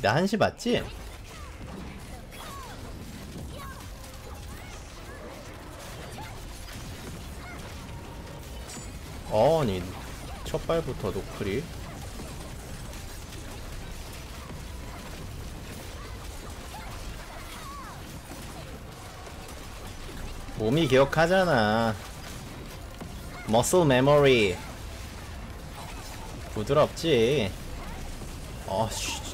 나 한시 맞지? 어니 첫 발부터 노크리 몸이 기억하잖아. 머슬 메모리 부드럽지? 아씨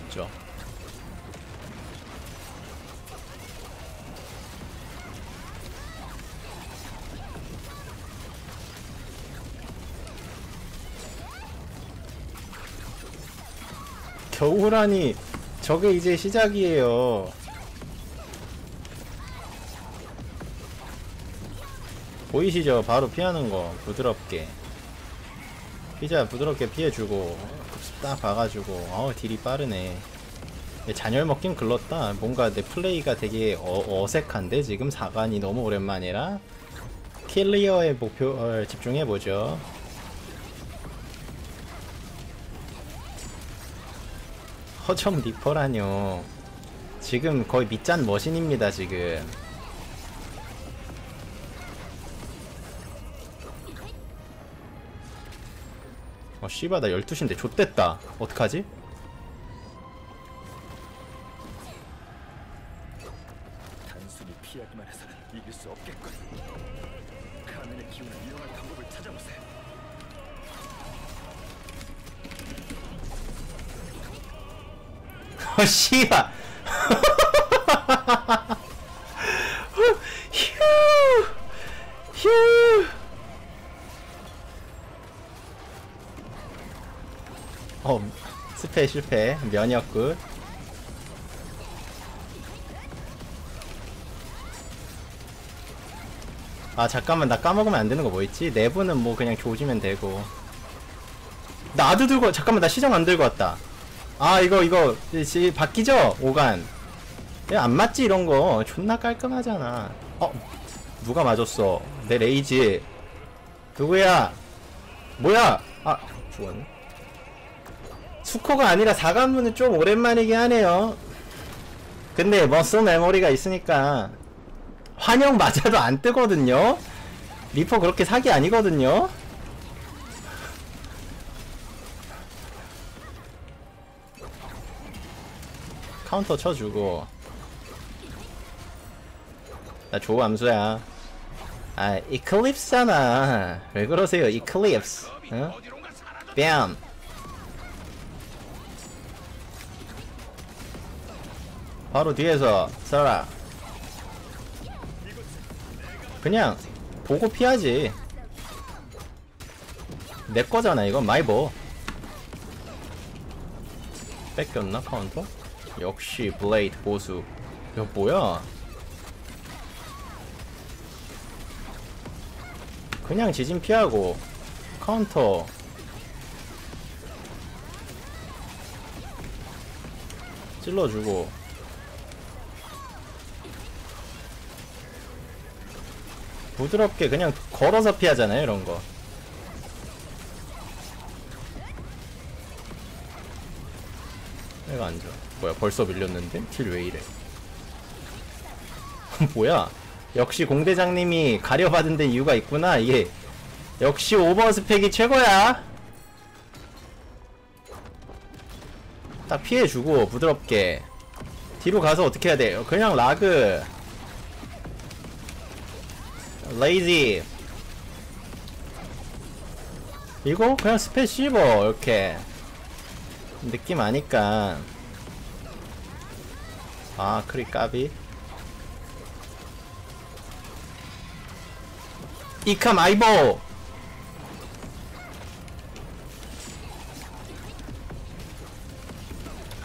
겨울하니 저게 이제 시작이에요. 보이시죠? 바로 피하는 거 부드럽게. 피자 부드럽게 피해주고 딱 봐가지고 어 딜이 빠르네. 잔혈 먹긴 글렀다. 뭔가 내 플레이가 되게 어, 어색한데? 지금 4관이 너무 오랜만이라? 킬리어의 목표 집중해보죠 허점 리퍼라뇨 지금 거의 밑잔 machine입니다 지금 어 씨발 나 12시인데 좆됐다 어떡하지? 이길 수 없겠군. 가면의 기운을 이용할 방법을 찾아보세요. 씨발. 휴. 휴. 어 스페 실패. 면역 good. 아 잠깐만. 나 까먹으면 안 되는 거 뭐 있지? 내부는 뭐 그냥 조지면 되고. 나 아드 들고 잠깐만. 나 시정 안 들고 왔다 아 이거 이거. 지 바뀌죠? 오간. 야안 맞지 이런 거. 존나 깔끔하잖아. 어 누가 맞았어? 내 레이지. 누구야? 뭐야? 아 죽었네. 수코가 아니라 사관문은 좀 오랜만이긴 하네요. 근데 muscle memory가 있으니까 환영 맞아도 안 뜨거든요. 리퍼 그렇게 사기 아니거든요 카운터 쳐주고. 나 조우 암수야. 아 이클립스잖아. 왜 그러세요 이클립스? 응? 뺨. 바로 뒤에서 써라. 그냥 보고 피하지. 내 거잖아 이건. 마이보 뺏겼나 카운터? 역시 블레이드 보소. 이거 뭐야? 그냥 지진 피하고 카운터. 찔러주고. 부드럽게 그냥 걸어서 피하잖아요 이런거. 내가 앉아 뭐야 벌써 밀렸는데? 킬 왜 이래? 뭐야? 역시 공대장님이 가려받은 데 이유가 있구나 이게. 역시 over spec이 최고야! 딱 피해주고 부드럽게. 뒤로 가서 어떻게 해야 돼? 그냥 라그. 레이지. 이거? 그냥 스페 씹어 이렇게. 느낌 아니까 아 크리 까비 이캄 아이보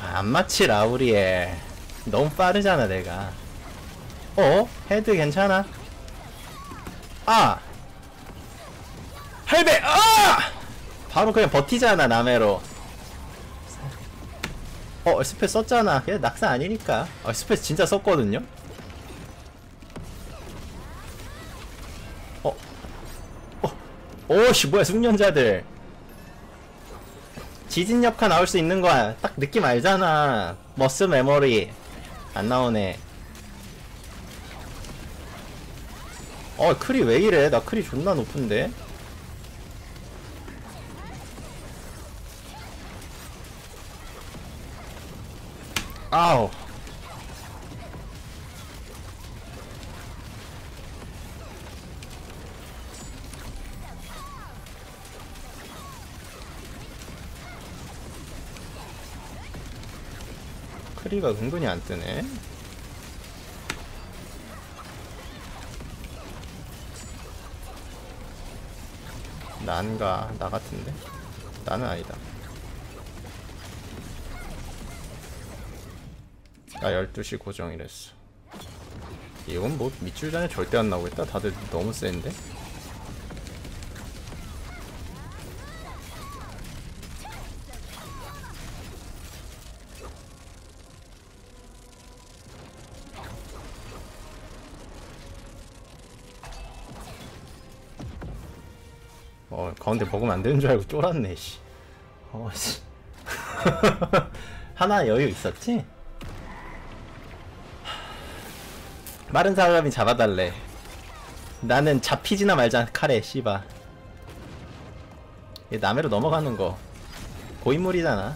아, 안 맞지 라우리에 너무 빠르잖아 내가 어? 헤드 괜찮아? 아! 할배! 아! 바로 그냥 버티잖아 남해로 어 스페 썼잖아 그냥 낙사 아니니까 어, 스페 진짜 썼거든요 어? 어? 오씨 뭐야 숙련자들 지진 역할 나올 수 있는 거야. 딱 느낌 알잖아. muscle memory. 안 나오네. 어, 크리 왜 이래? 나 크리 존나 높은데? 아우. 크리가 은근히 안 뜨네. 난가 나 같은데 나는 아니다 나 12시 고정이랬어 이건 뭐 밑줄 전에 절대 안 나오겠다 다들 너무 센데 어 가운데 먹으면 안 되는 줄 알고 쫄았네 씨. 어 씨. 하나 여유 있었지? 마른 사람이 잡아달래. 나는 잡히지나 말자 카레 씨바. 얘 남해로 넘어가는 거 고인물이잖아.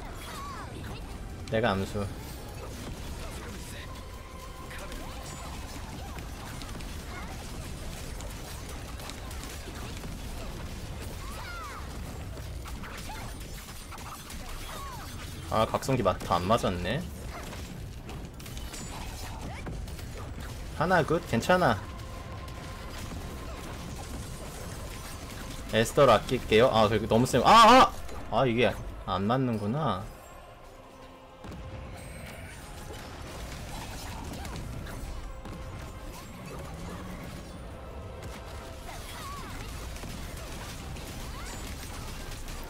내가 암수. 아 각성기 맞다 안 맞았네 하나 good 괜찮아. 에스더를 아낄게요. 아 그리고 너무 세 아아! 아! 아 이게 안 맞는구나.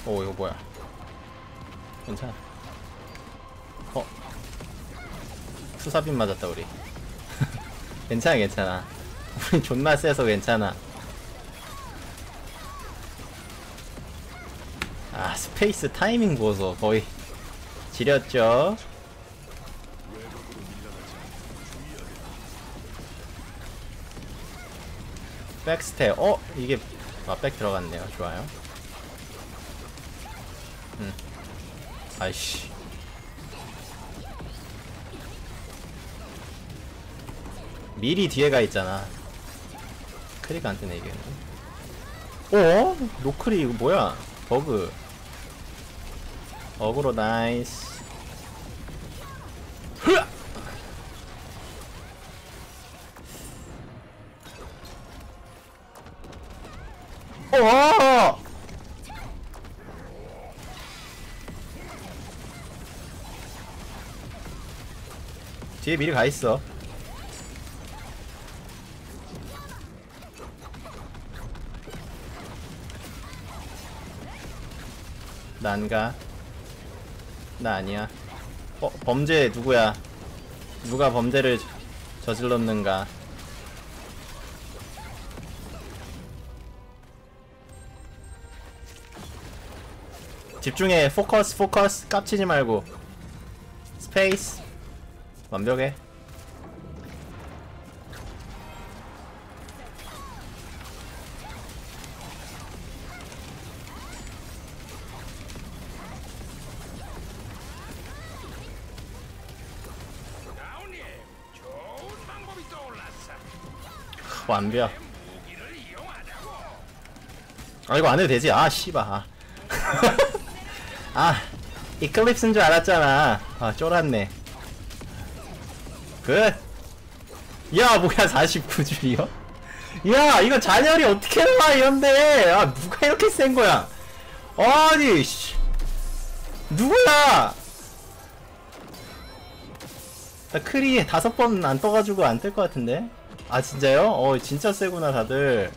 오 이거 뭐야? 괜찮아. 어. 수사빈 맞았다 우리 괜찮아 괜찮아. 우리 존나 세서 괜찮아. 아 space 타이밍 보소 거의. 지렸죠? back step. 어 이게 아 back 들어갔네요. 좋아요. 음. 아이씨 미리 뒤에 가 있잖아 크리가 안 뜨네 이게 어? 노크리 이거 뭐야 버그 어그로 nice 흐아! 어! 뒤에 미리 가 있어. 난가? 나 아니야. 어, 범죄 누구야? 누가 범죄를 저- 저질렀는가? 집중해. 포커스, 포커스. 깝치지 말고. 스페이스. 완벽해. 완벽. 아 이거 안 해도 되지? 아 씨발. 아. 아 이클립스인 줄 알았잖아. 아 쫄았네. 굿야 뭐야 49줄이요? 야 이거 잔열이 어떻게 나와 이런데. 아 누가 이렇게 센 거야? 아니 씨. 누구야? 나 크리 다섯 번 안 떠가지고 안 뜰 것 같은데 아 진짜요? 어 진짜 세구나 다들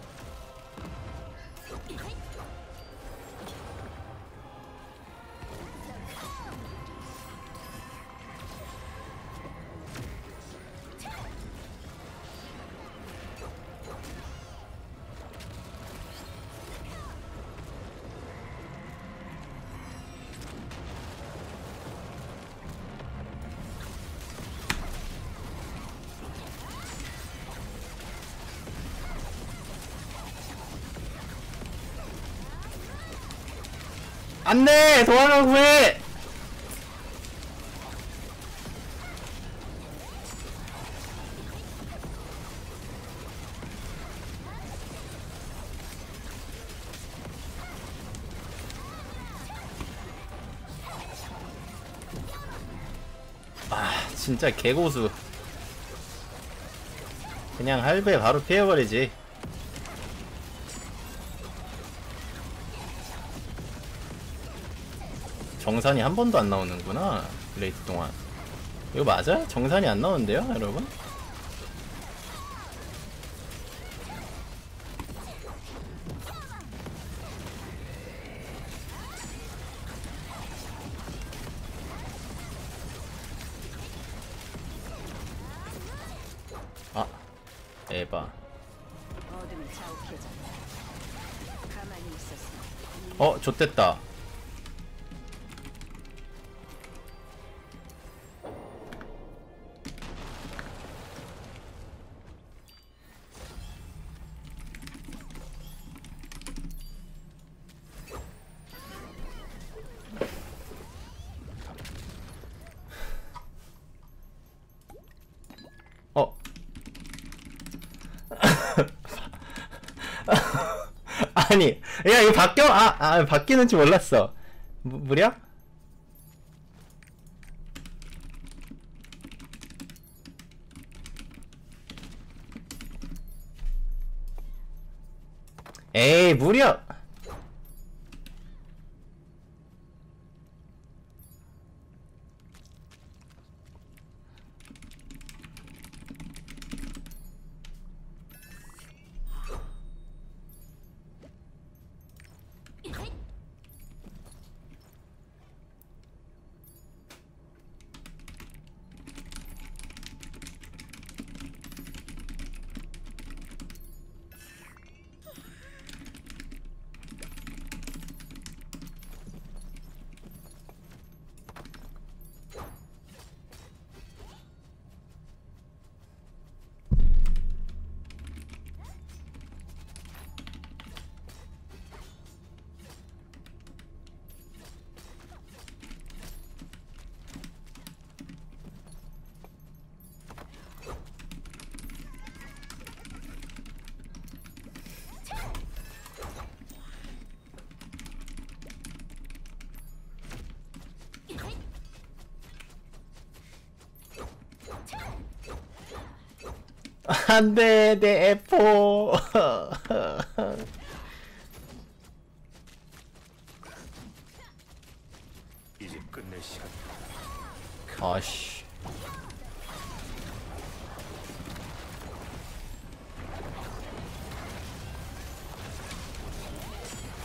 안돼 도망가 구해 아 진짜 개고수. 그냥 할배 바로 피해버리지 정산이 한 번도 안 나오는구나 레이트 동안 이거 맞아? 정산이 안 나오는데요 여러분? 아 에바. 어 좋댔다 아니, 야, 이거 바뀌어? 아, 아, 바뀌는지 몰랐어. 무, 무력? 에이, 무력! 안 돼, 내 에포. 이제 끝낼 시간. 아씨.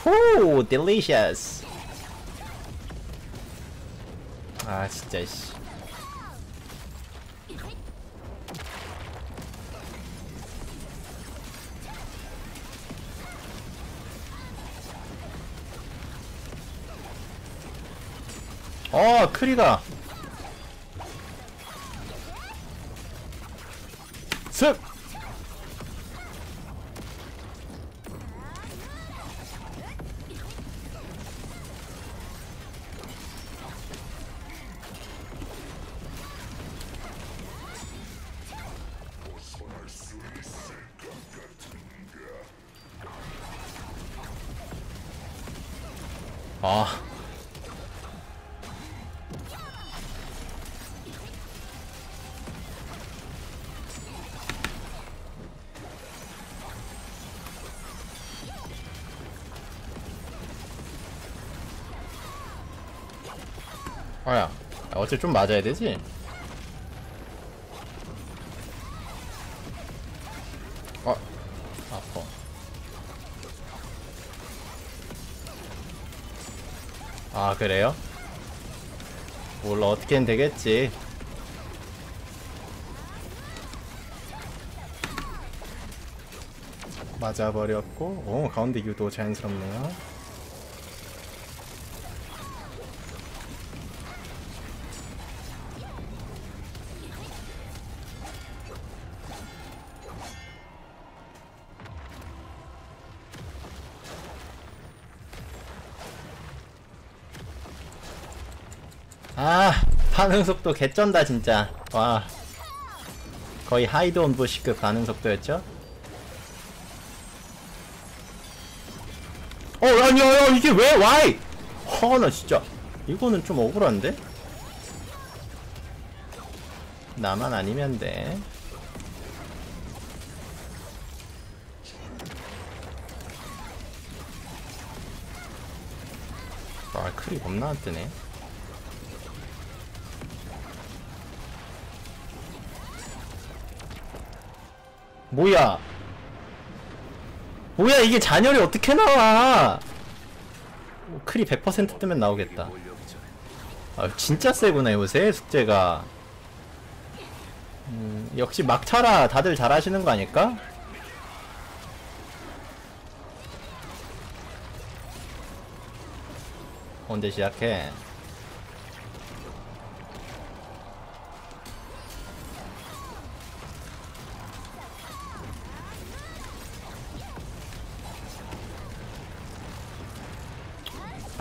후, delicious. 아, 진짜 씨. 어, 크리가 습! 아. 어째 좀 맞아야 되지? 어 아파 아 그래요? 몰라 어떻게든 되겠지 맞아버렸고 오 가운데 유도 자연스럽네요 반응 속도 개쩐다 진짜 와 거의 하이드 온 부시급 반응 속도였죠? 어 아니야 야, 이게 왜 와이 허나 진짜 이거는 좀 억울한데? 나만 아니면 돼 아, 크리 겁나 안 뜨네. 뭐야? 뭐야, 이게 잔열이 어떻게 나와? 오, 크리 100% 뜨면 나오겠다. 아, 진짜 세구나, 요새 숙제가. 음, 역시 막차라 다들 잘하시는 거 아닐까? 언제 시작해?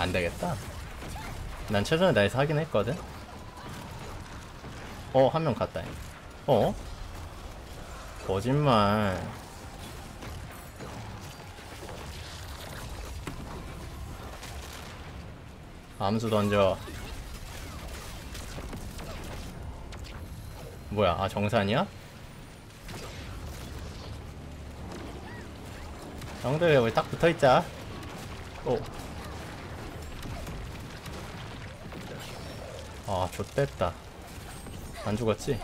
안 되겠다. 난 최선을 다해서 하긴 했거든. 어, 한 명 갔다. 어? 거짓말. 암수 던져. 뭐야, 아, 정산이야? 형들, 우리 딱 붙어 있자. 오. 아, 좆됐다. 안 죽었지?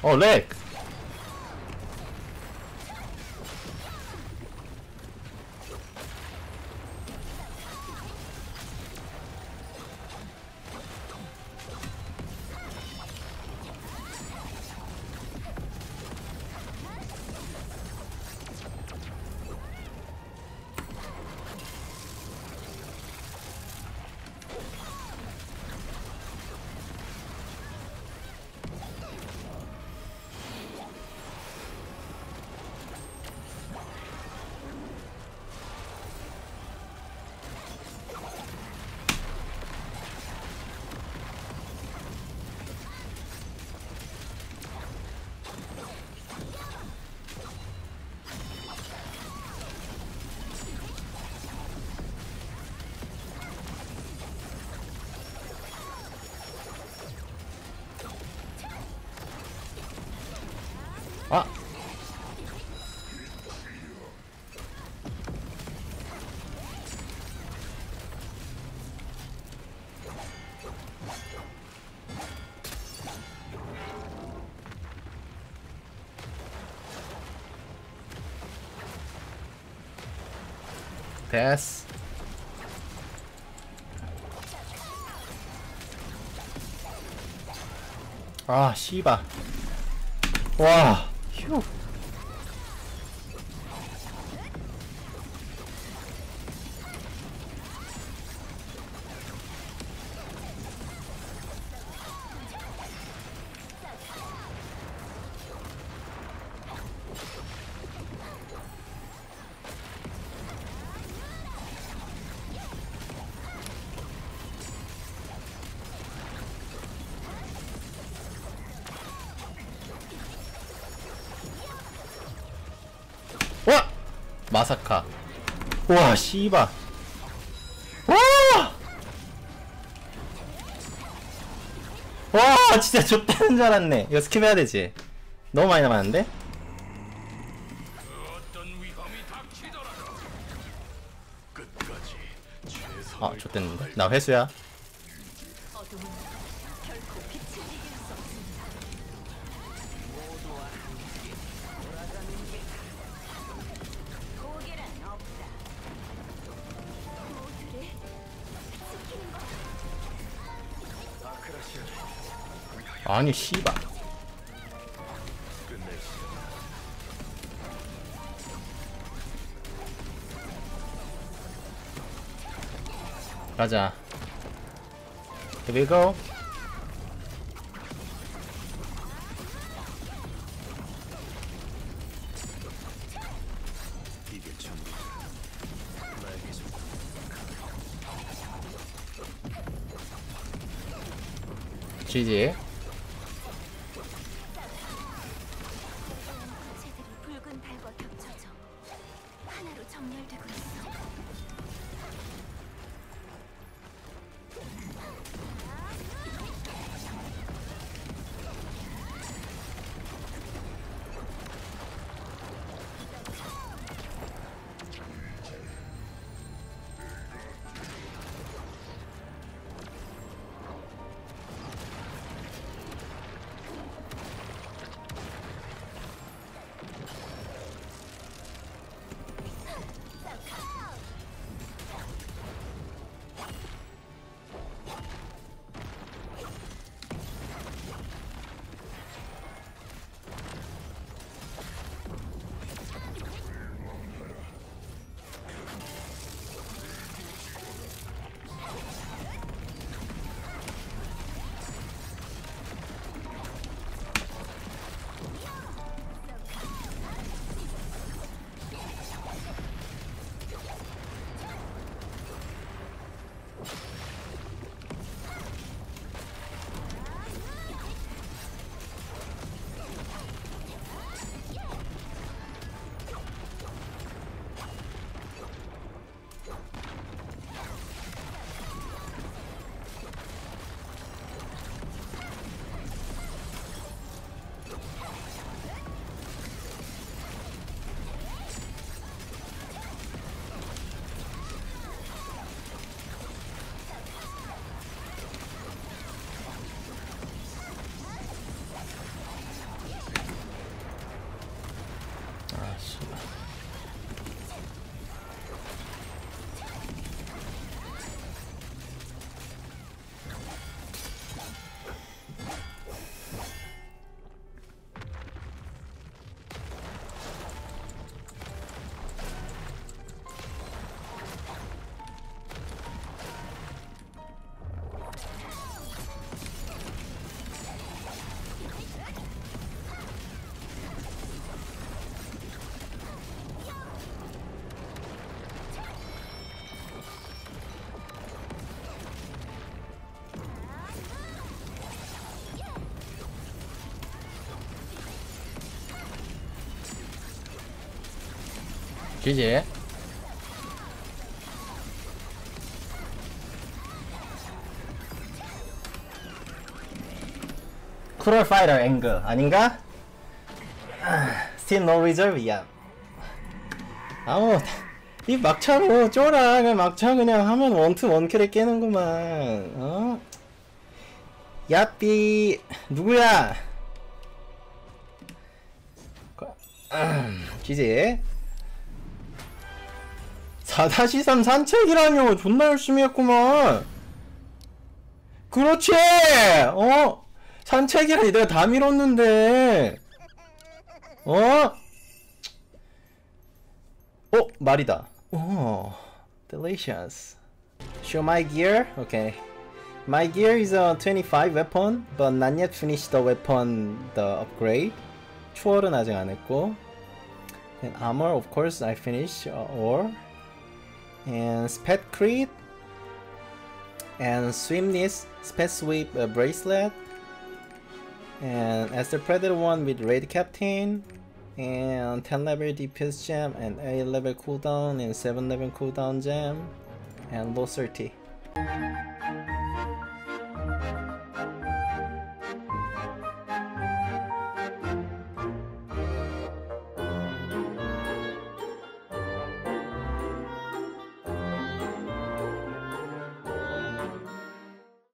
어, 렉! 아! 됐어. 아, 씨바. 와, 휴. 와! 마사카. 와, 씨바. 와! 와, 진짜 좆되는 줄 알았네. 이거 스킵해야 되지. 너무 많이 남았는데? 아, 좆됐는데? 나 회수야. 아니, 시간 가자. Here we go. GG GG 쿠럴 파이터 앵글 아닌가? 아, Still no reserve야 아우 이 막차로 쫄아 그냥 막차 그냥 하면 원투 원킬에 깨는구만 어? 야삐 누구야? GG 4-3 산책이라뇨 존나 열심히 했구만 그렇지 어 산책이라니 내가 다 밀었는데 어? 어 말이다 오 delicious show my gear okay my gear is a 25 weapon but not yet finished the weapon the upgrade 추월은 아직 안 했고 and armor of course I finished uh, or and Spet Creed and Swimness Spet Sweep uh, Bracelet and as the Predator one with Raid Captain and 10 level DPS gem and 8 level cooldown and 7 level cooldown gem and low 30